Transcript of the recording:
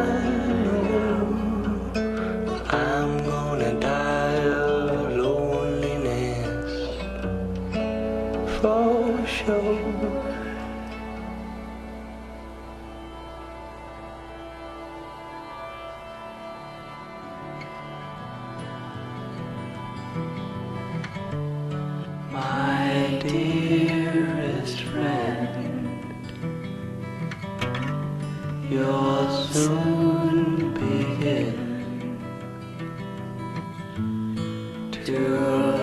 I know I'm gonna you'll soon begin to